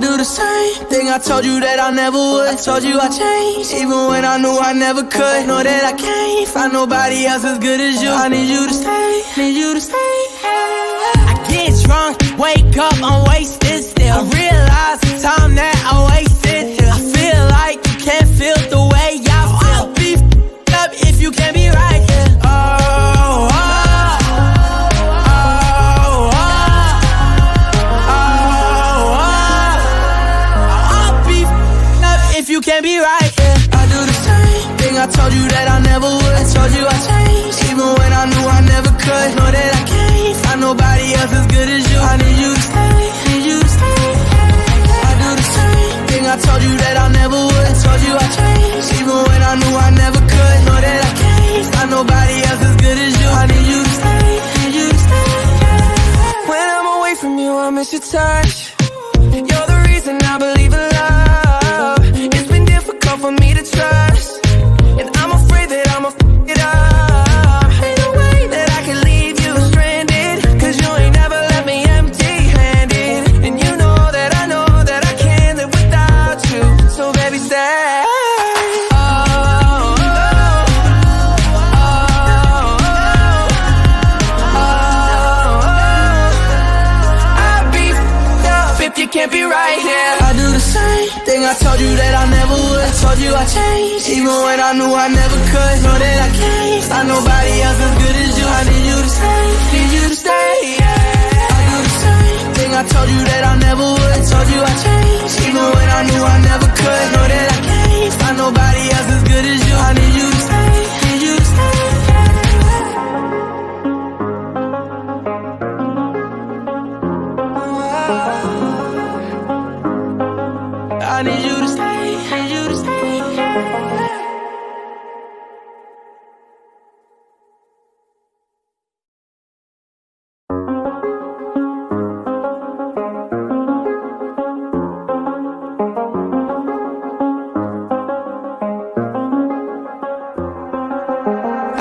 do the same thing I told you that I never would. I told you I changed, even when I knew I never could. Know that I can't find nobody else as good as you. I need you to stay, need you to stay. I get drunk, wake up, I'm wasted still. I realize the time that I wasted.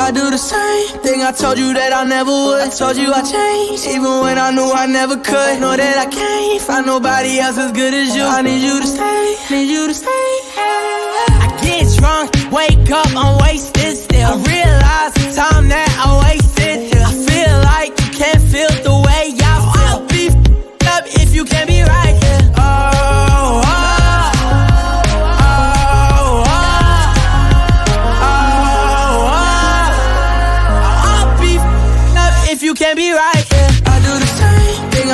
I do the same thing I told you that I never would. I told you I changed, even when I knew I never could. Know that I can't find nobody else as good as you. I need you to stay, need you to stay. I get drunk, wake up, I'm wasted still. I realize the time that I waste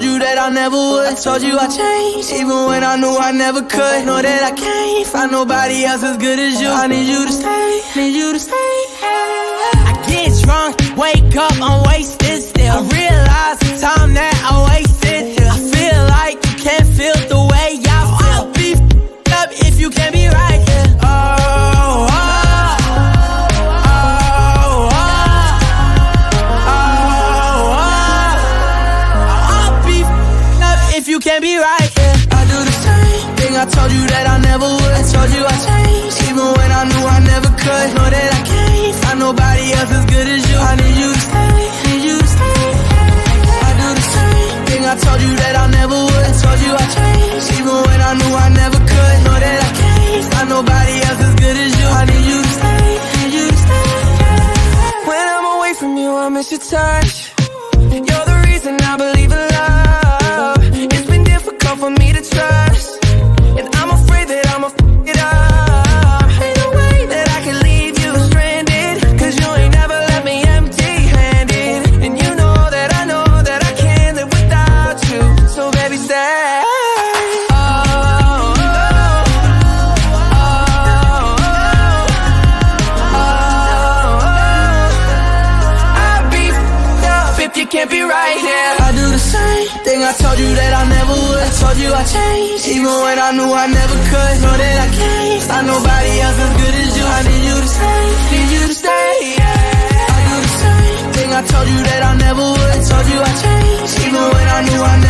told you that I never would. I told you I changed, even when I knew I never could. Know that I can't find nobody else as good as you. I need you to stay, need you to stay. I get drunk, wake up, I'm wasted still. I realize the time that I waste. nobody else as good as you. I need you to stay, need you to stay. Yeah. I do the same thing I told you that I never would. Told you I'd change. even when I knew I never.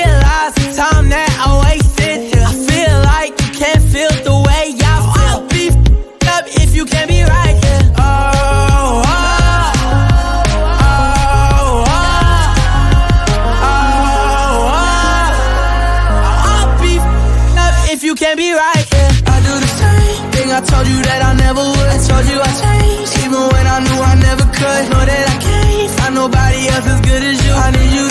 Told you I changed, even when I knew I never could. Know that I can't find nobody else as good as you. I need you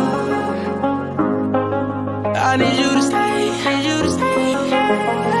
I need you to stay, need you to stay.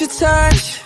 your touch.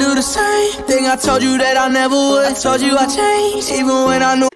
Do the same thing. I told you that I never would. I told you I changed, even when I knew